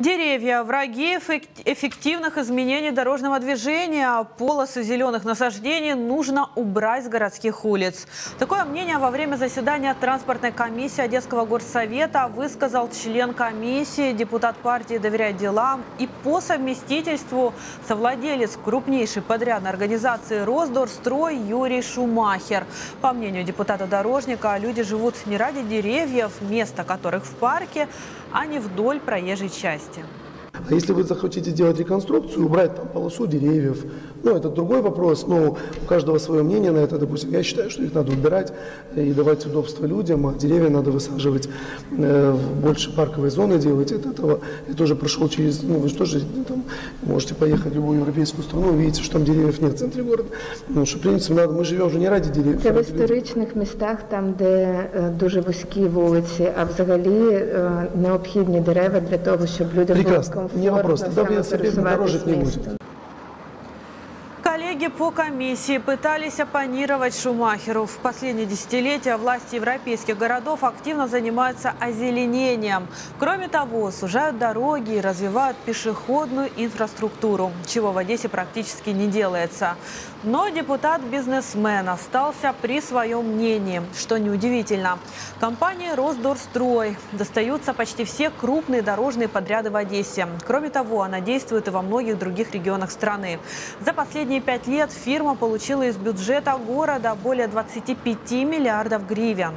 Деревья – враги эффективных изменений дорожного движения. Полосы зеленых насаждений нужно убрать с городских улиц. Такое мнение во время заседания транспортной комиссии Одесского горсовета высказал член комиссии, депутат партии «Доверять делам» и по совместительству совладелец крупнейшей подрядной организации «Росдорстрой» Юрий Шумахер. По мнению депутата-дорожника, люди живут не ради деревьев, место которых в парке, а не вдоль проезжей части власти. А если вы захотите делать реконструкцию, убрать там полосу деревьев, ну, это другой вопрос, но у каждого свое мнение на это, допустим. Я считаю, что их надо убирать и давать удобство людям, а деревья надо высаживать э, больше парковой зоны делать. От этого я тоже прошел через, ну, вы же тоже там, можете поехать в любую европейскую страну, увидите, что там деревьев нет в центре города. Ну, что, в принципе, надо, мы живем уже не ради деревьев. Це в історичних містах, там, де дуже вузькі вулиці, а взагалі необхідні дерева для того, щоб людям Прекрасно. було комфортно не вопрос. Тогда саме я себе дорожек не будет. Коллеги по комиссии пытались оппонировать Шумахеру. В последние десятилетия власти европейских городов активно занимаются озеленением. Кроме того, сужают дороги и развивают пешеходную инфраструктуру, чего в Одессе практически не делается. Но депутат-бизнесмен остался при своем мнении, что неудивительно. Компании «Росдорстрой» достаются почти все крупные дорожные подряды в Одессе. Кроме того, она действует и во многих других регионах страны. За последние пять лет фирма получила из бюджета города более 25 миллиардов гривен.